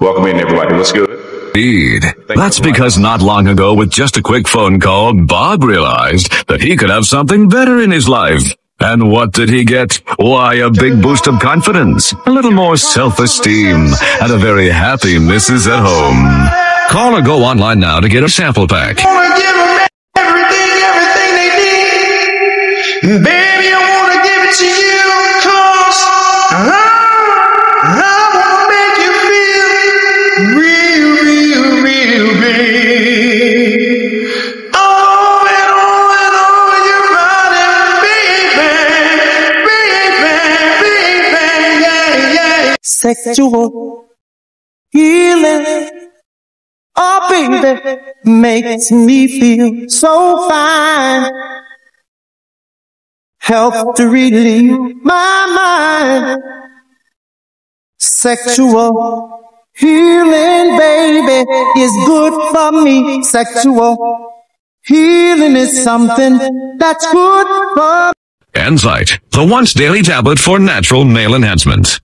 Welcome in, everybody. What's good? Indeed. That's because not long ago, with just a quick phone call, Bob realized that he could have something better in his life. And what did he get? Why, a big boost of confidence, a little more self-esteem, and a very happy missus at home. Call or go online now to get a sample pack. wanna give 'em everything, everything they need. Baby, I wanna give it to you, Sexual healing. Oh, baby, makes me feel so fine. Help to relieve my mind. Sexual healing, baby, is good for me. Sexual healing is something that's good for me. Enzyte, the once daily tablet for natural male enhancement.